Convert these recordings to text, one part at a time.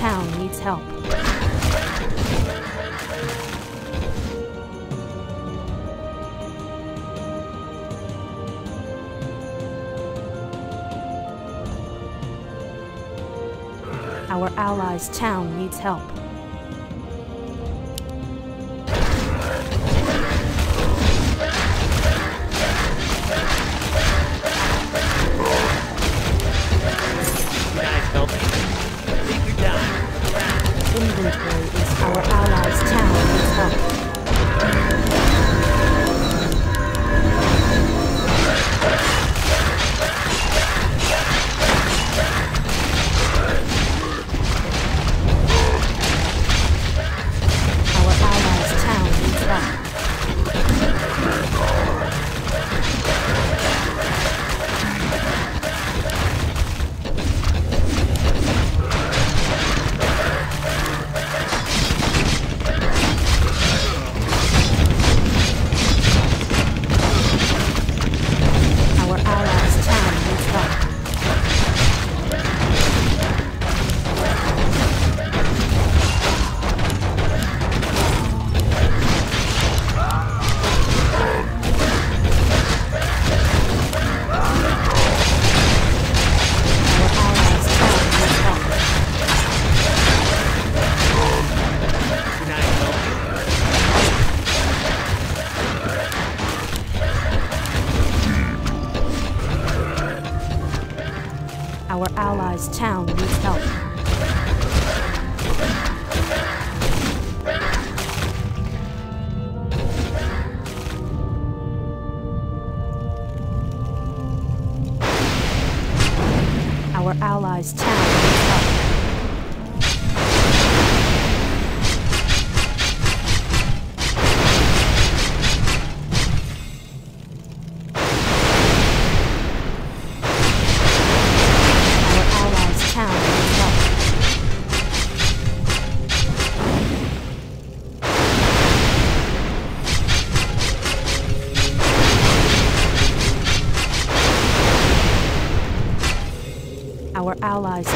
town needs help. Our allies' town needs help. allies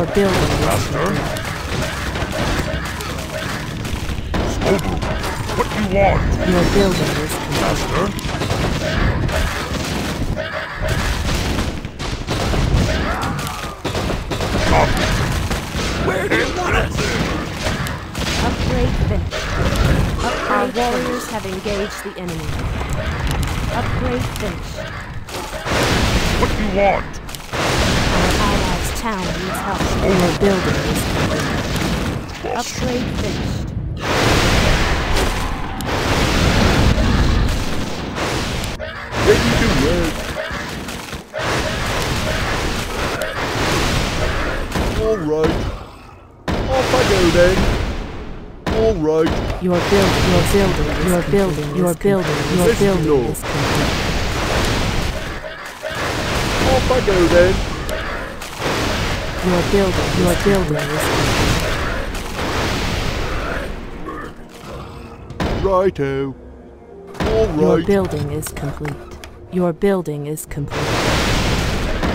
modelo. Alright. Off I go then. Alright. Your build, your building, your building, your building, your building is complete. Off I go then. Your building, your building is complete. Righto. Your building is complete. Your building is complete.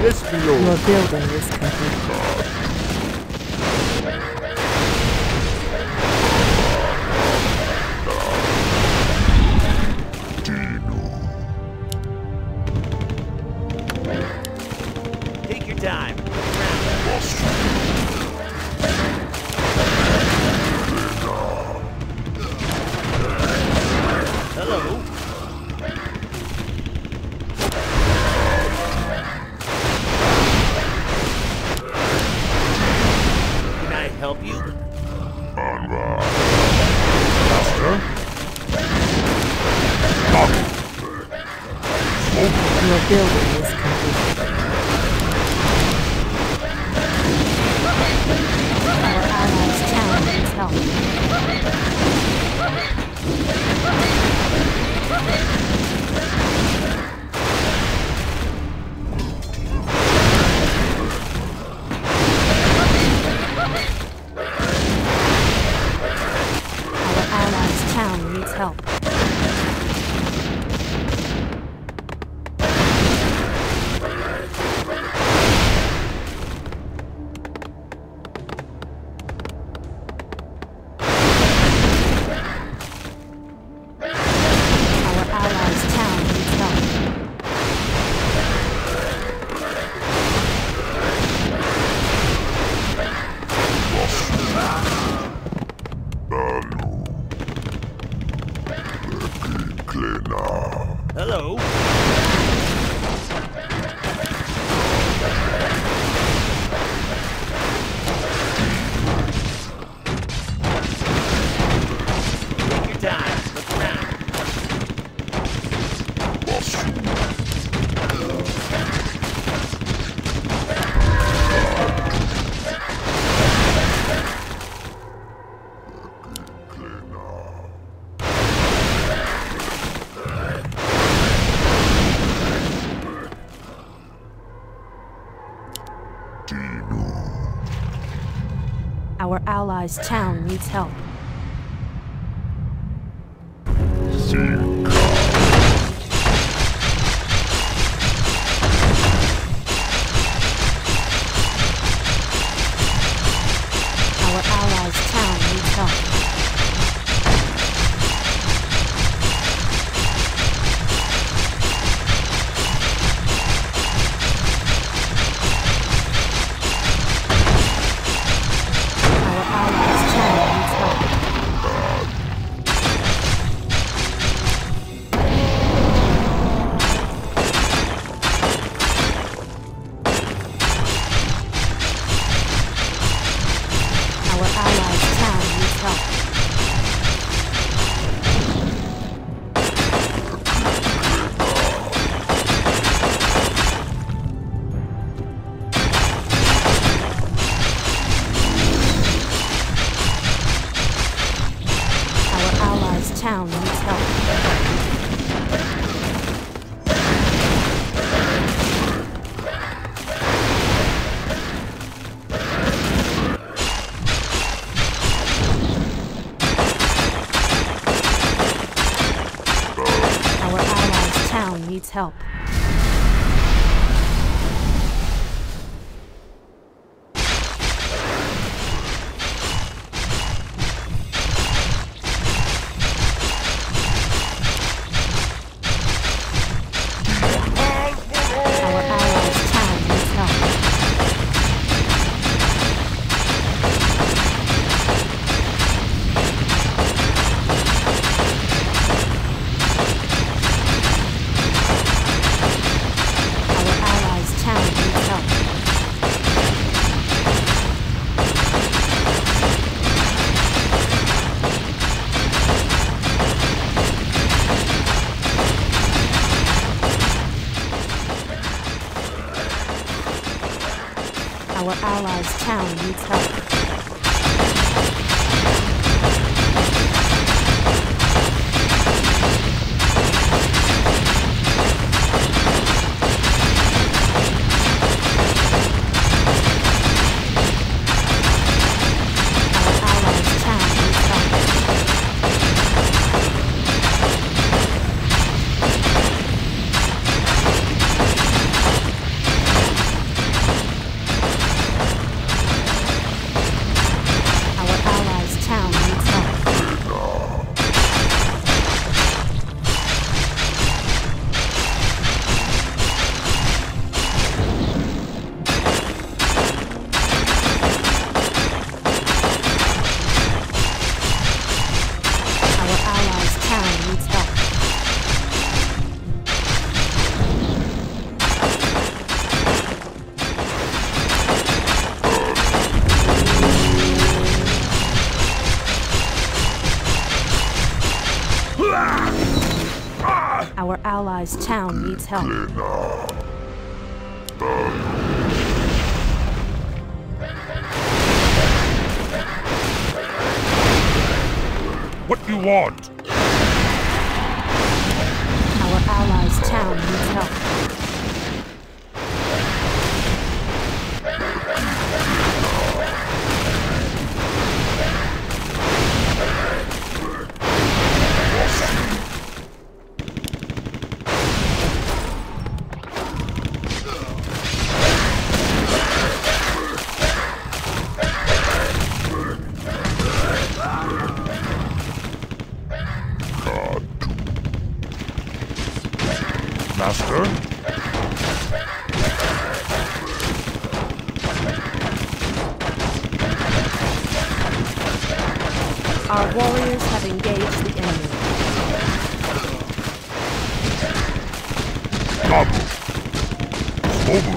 Yes, Your building is complete. Hello. Allies' town needs help. Needs help. Our allies' town needs help. What do you want? Our allies' town needs help. Master? Our warriors have engaged the enemy. Nabu. Swobu.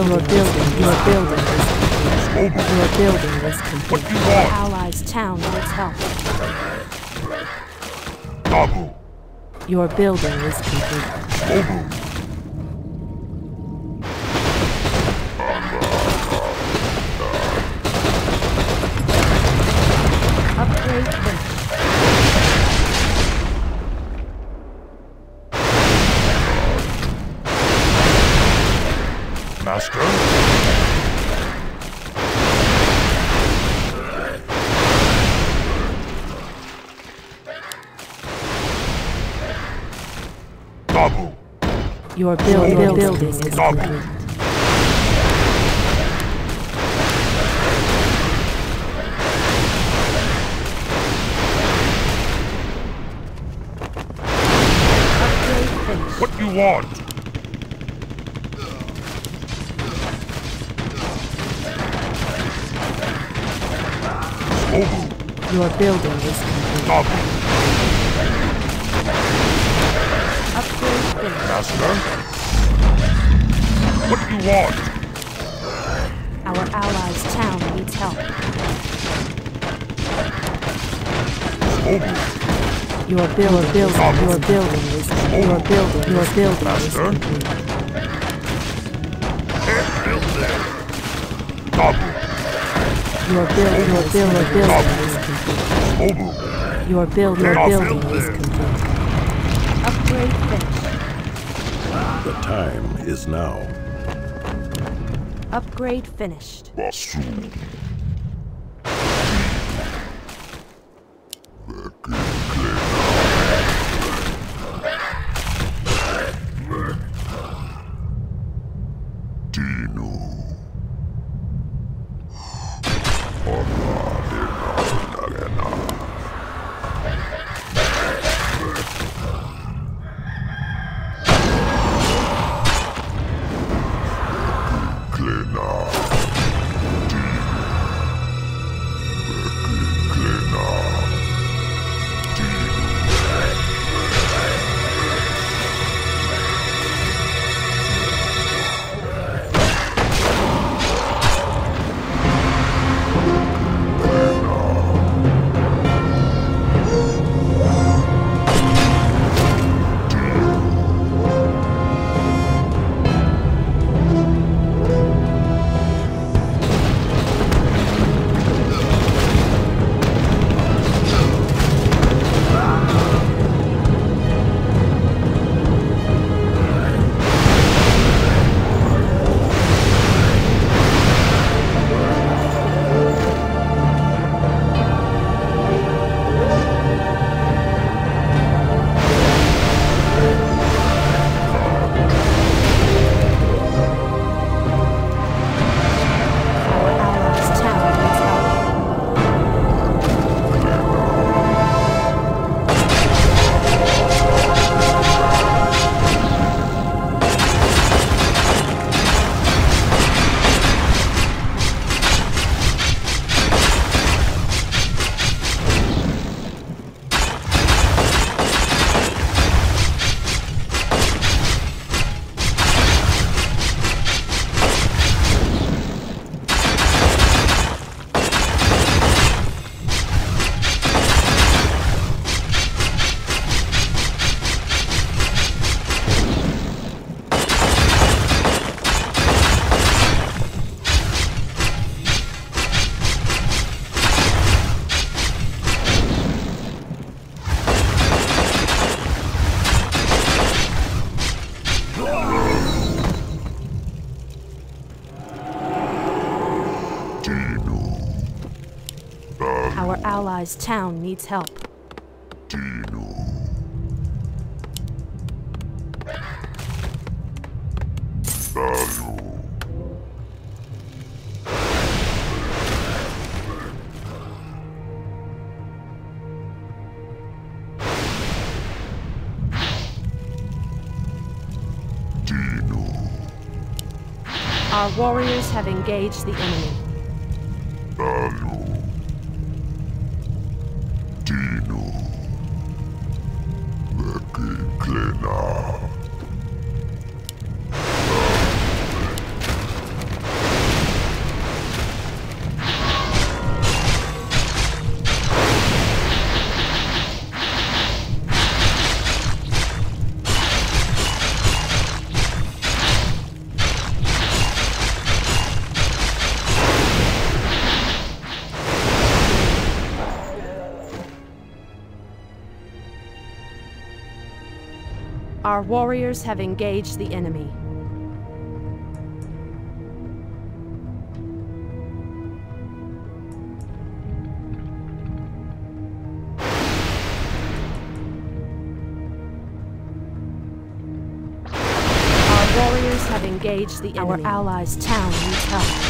Your building, your building is Swobu. your building is complete. you allies' town needs help. Nabu. Your building is complete. Swobu. Your build, your building is complete. Upgrade finished. What you want? Swobu. Your building is complete. Nabu. Upgrade finished. Master? What do you want? Our allies' town needs help. Swobu. Your build, building, your building is your building, your building is Master? complete. Nabu. Your build, your build, your building is complete. Swobu. Your build, your building is complete. Upgrade finished. The time is now. Upgrade finished. Town needs help. Dino. Dino. Our warriors have engaged the enemy. Our warriors have engaged the enemy. Our warriors have engaged the enemy. Our allies' town needs help.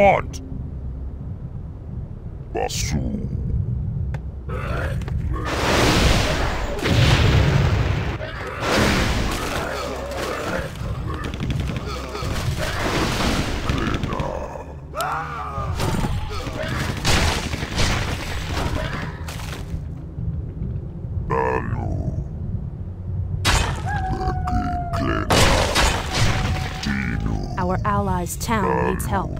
Want? Our allies' town needs help.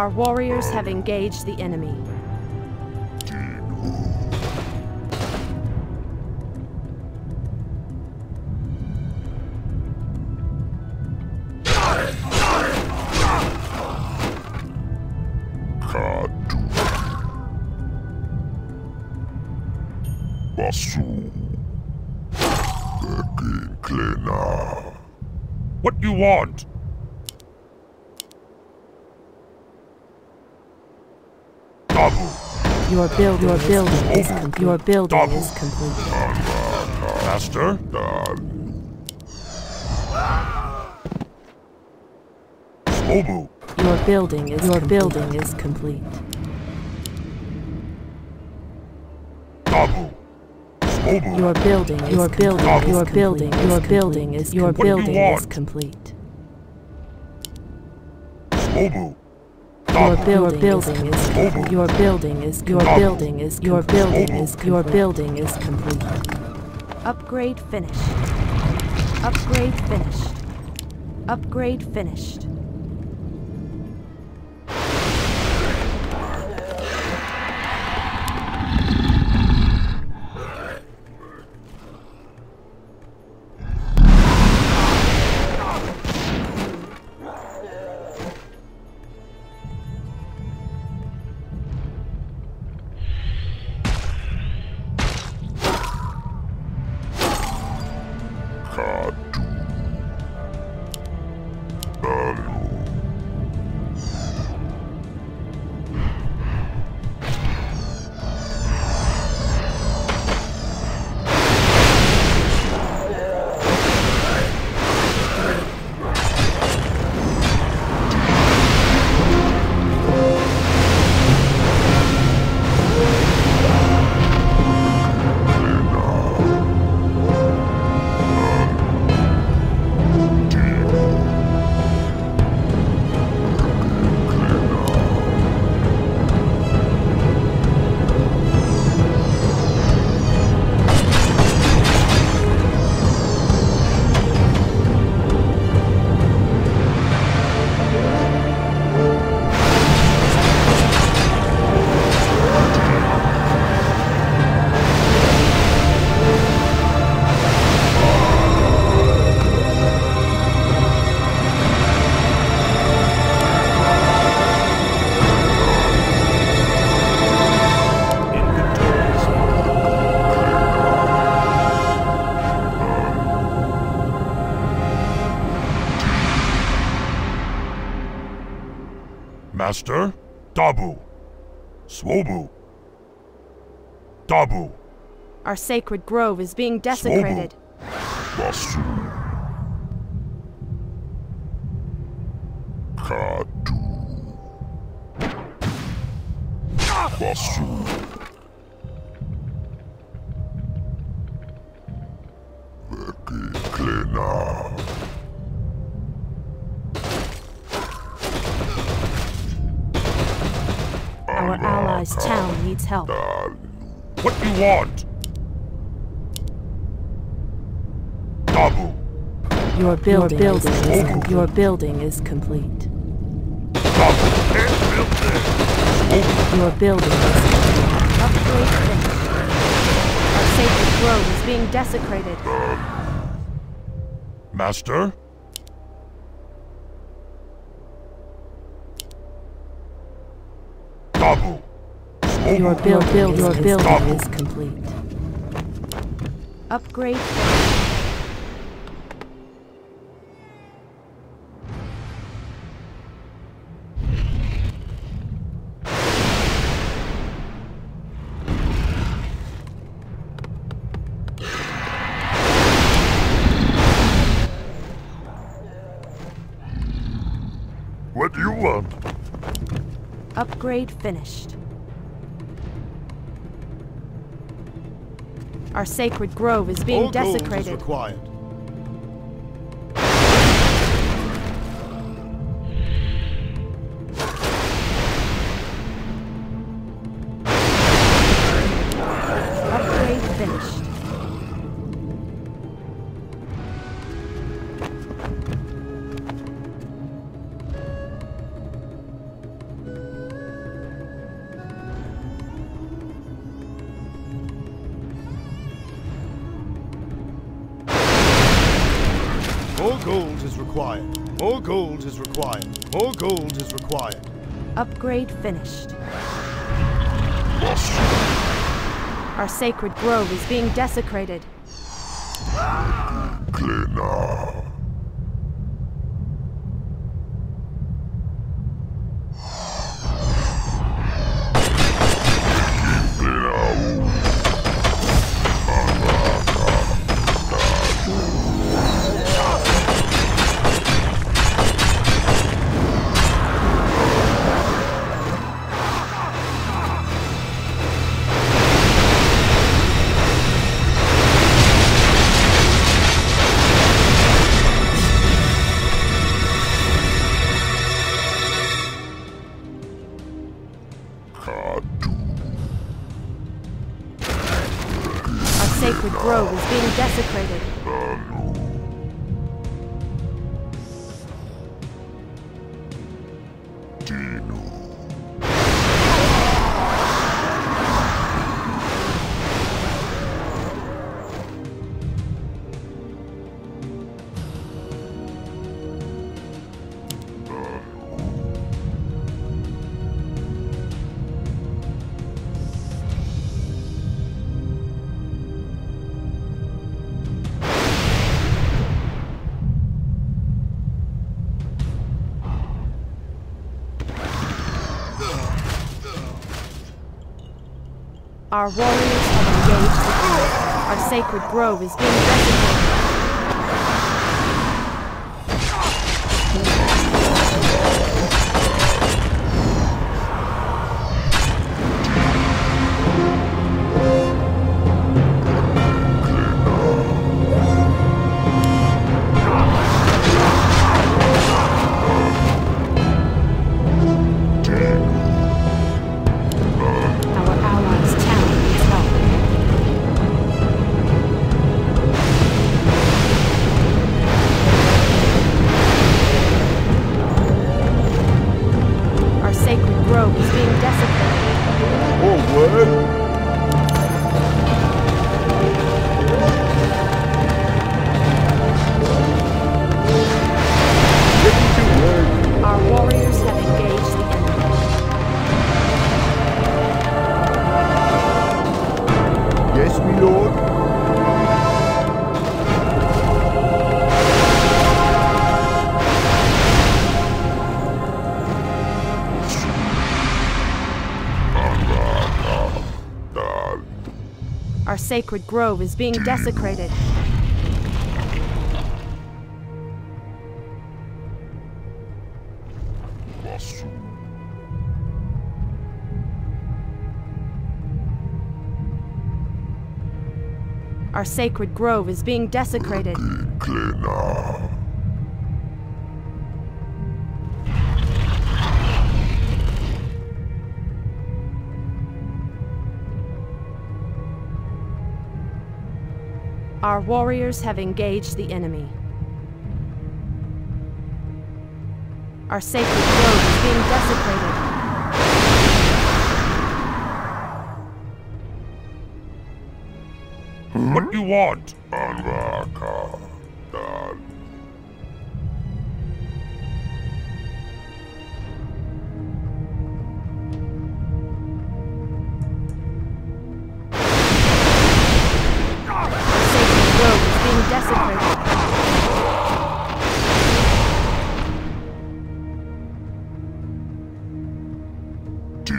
Our warriors have engaged the enemy. What Basu. Bekin Klena. What you want? Dabu. Your build, your building is com- your building is complete. Master? Swobu. Your building is your building is complete. Dabu. Your building, your building, your building, your building is your What do you building is want? complete. Your building, is. Your building is your building is your building is your building is complete. Upgrade finished. Upgrade finished. Upgrade finished. Master? Dabu. Swobu. Dabu. Our sacred grove is being desecrated. Basu. Kadu. Basu. help. Uh, what do you want? Dabu. Your building, Your building, is, Dabu. Your building is complete. Dabu. Your building is complete. Our sacred grove is being desecrated. Master? Dabu. Your build, build, your Dabu. building is complete. Upgrade. What do you want? Upgrade finished. Our sacred grove is being More gold is desecrated. required. Is required. More gold is required. Upgrade finished. Our sacred grove is being desecrated. Klena. Our warriors have engaged the. Our sacred grove is being sacred grove is being desecrated. Our sacred grove is being desecrated. Our warriors have engaged the enemy. Our sacred grove is being desecrated. What do you want?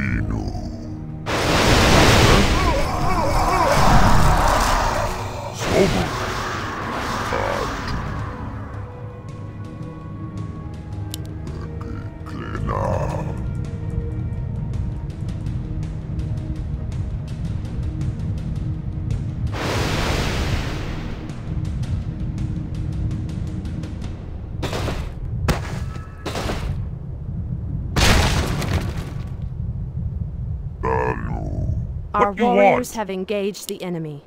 Dino. What do you warriors want? have engaged the enemy.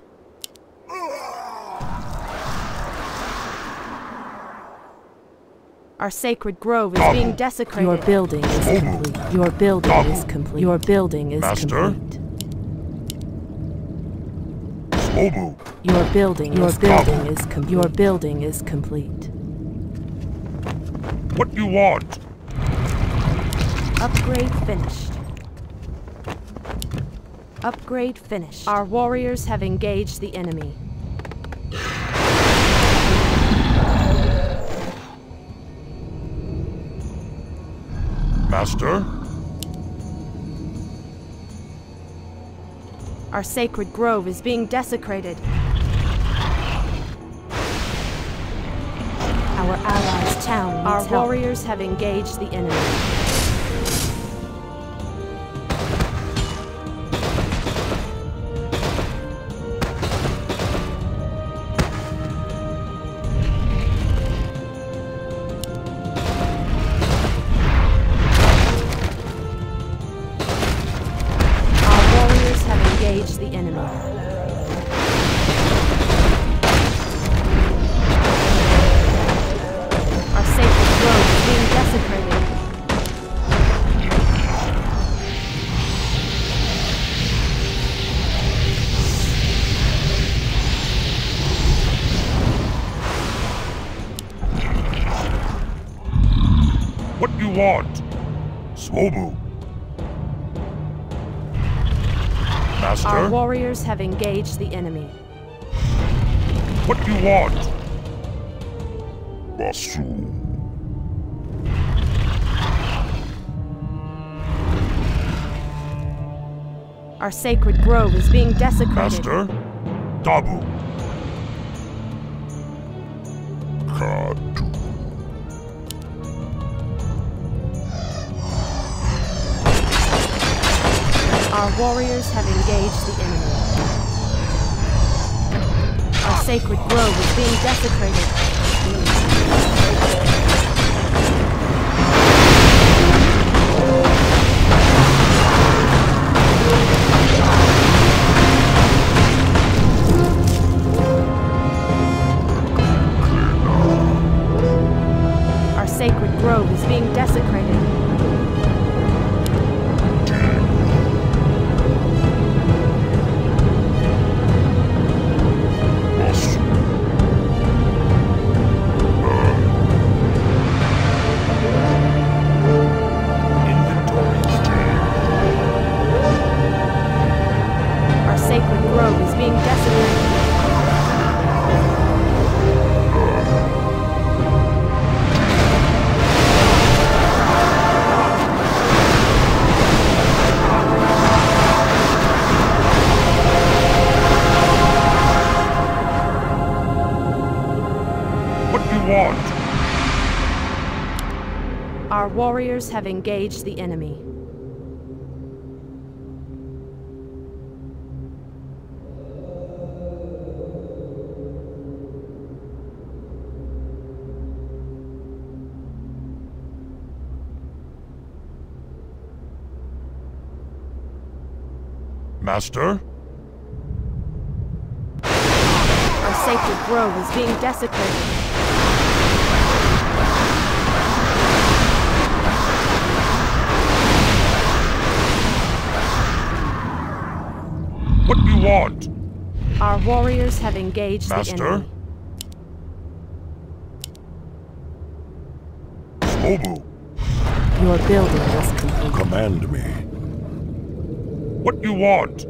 Our sacred grove is being desecrated. Your building is complete. Your building is complete. Your building is complete. Your building, your building is com- your building is complete. What do you want? Upgrade finished. Upgrade finished. Our warriors have engaged the enemy. Master? Our sacred grove is being desecrated. Our allies' town needs Our help. warriors have engaged the enemy. Want? Swobu. Master? Our warriors have engaged the enemy. What do you want? Basu. Our sacred grove is being desecrated. Master? Dabu. Our warriors have engaged the enemy. Our sacred grove is being desecrated. Our sacred grove is being desecrated. Warriors have engaged the enemy. Master? Our sacred grove is being desecrated. Want? Our warriors have engaged the Master? enemy. Swobu. Your building is complete. Command me. What do you want?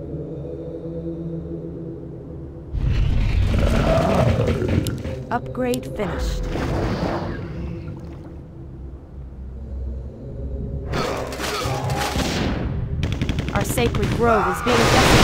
Upgrade finished. Our sacred grove is being desecrated.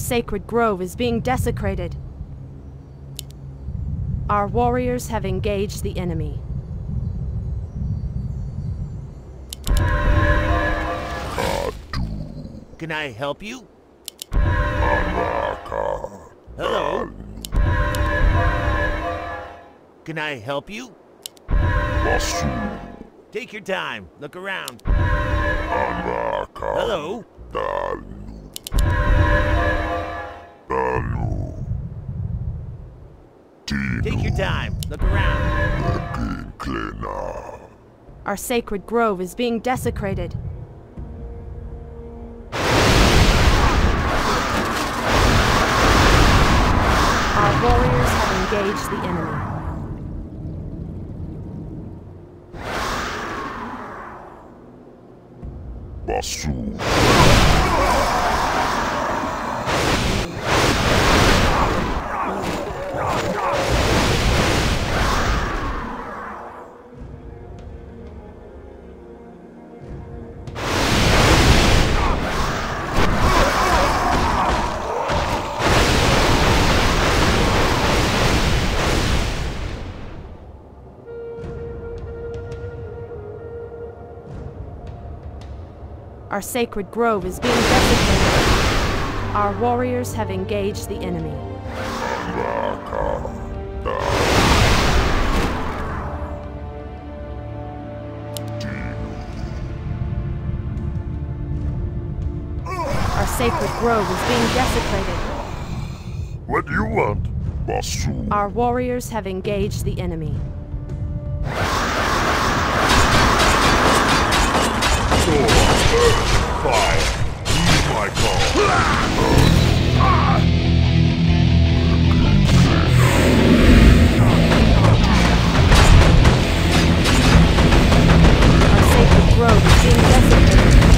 Sacred grove is being desecrated. Our warriors have engaged the enemy. Can I help you? Hello? Can I help you? Basu. Take your time. Look around. Anaka. Hello? Take your time. Look around. King Klena. Our sacred grove is being desecrated. Our warriors have engaged the enemy. Basu. Sacred grove is being desecrated. Our warriors have engaged the enemy. Our sacred grove is being desecrated. What do you want? Basu. Our warriors have engaged the enemy. Fire. Use my call. Our sacred grove is being desecrated.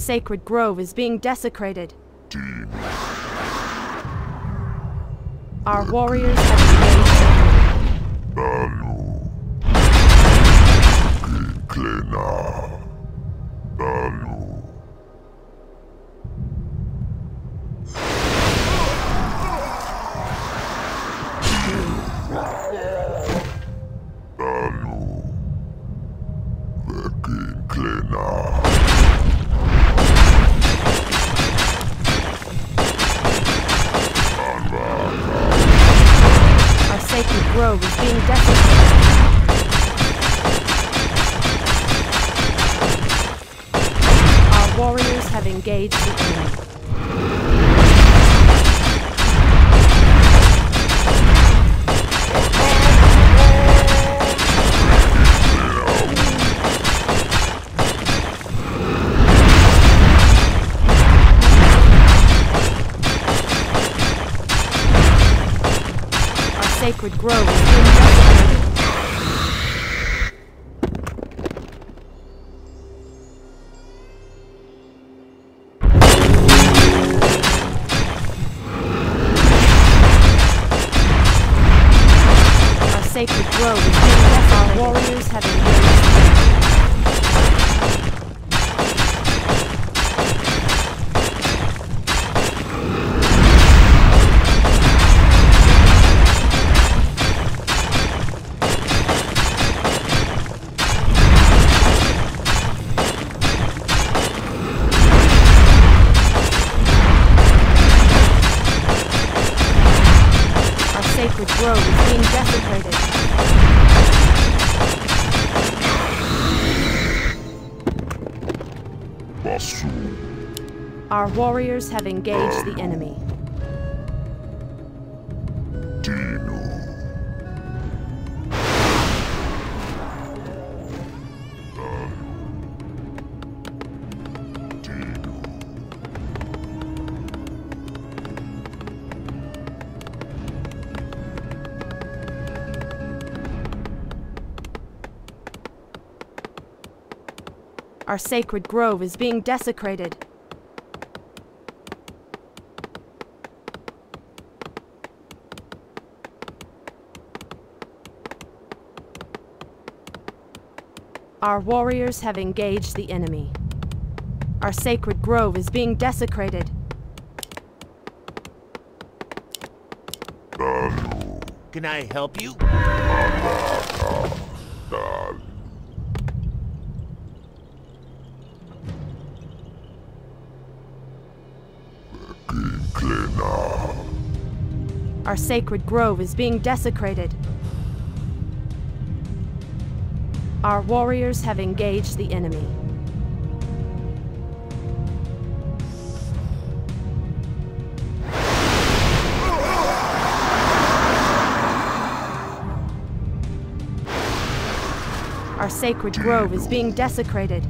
Sacred grove is being desecrated. Our warriors sacred grove is being desecrated. Our sacred grove warriors have engaged the enemy. Our sacred grove is being desecrated. Our warriors have engaged the enemy. Our sacred grove is being desecrated. Can I help you? Dal. Vekin Klena. Our sacred grove is being desecrated. Our warriors have engaged the enemy. Our sacred grove is being desecrated.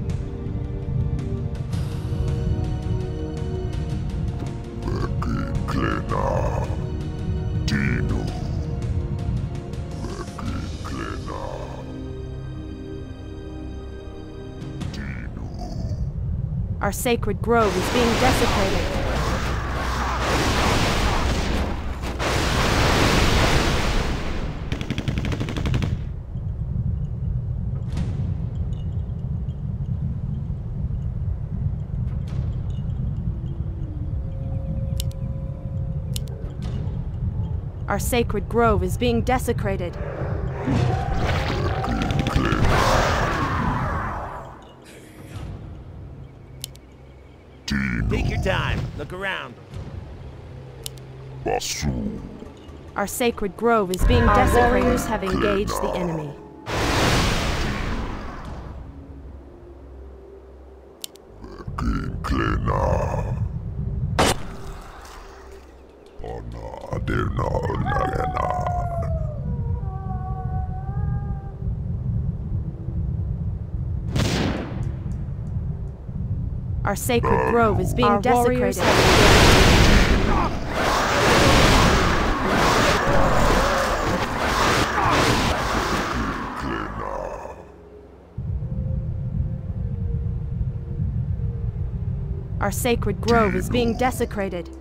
Our sacred grove is being desecrated. Our sacred grove is being desecrated. look around. Basu. Our sacred grove is being desecrated. Warriors have engaged the enemy. Our sacred grove is being Our desecrated. Our sacred grove is being desecrated.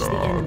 It's the end.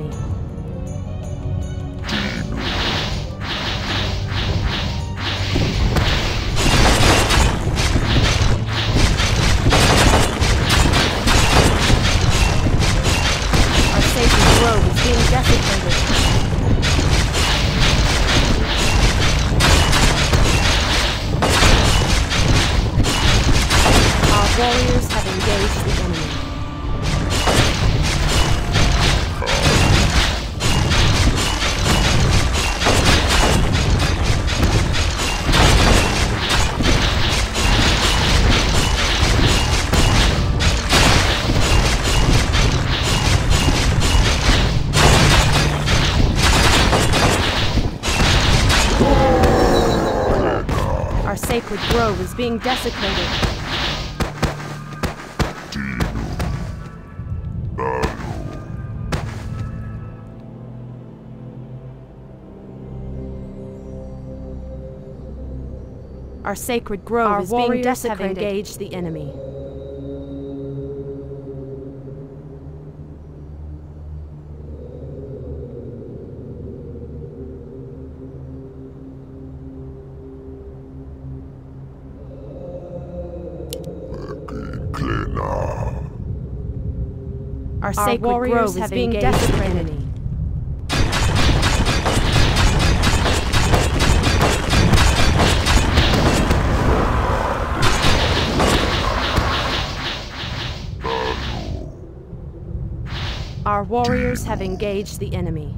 Being desecrated. Our sacred grove Our is being have desecrated. engaged engaged the enemy. Our sacred warriors grove have engaged the enemy. Our warriors have engaged the enemy.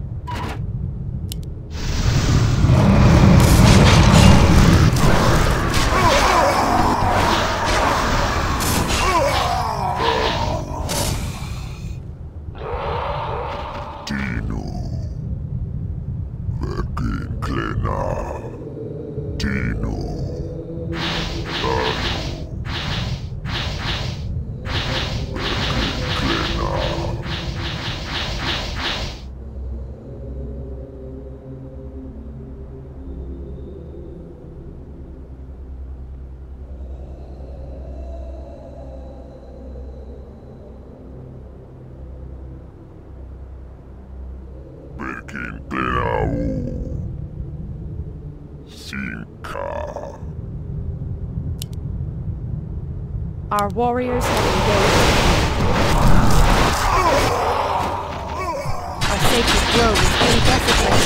Our warriors have engaged. Our sacred grove is being desecrated.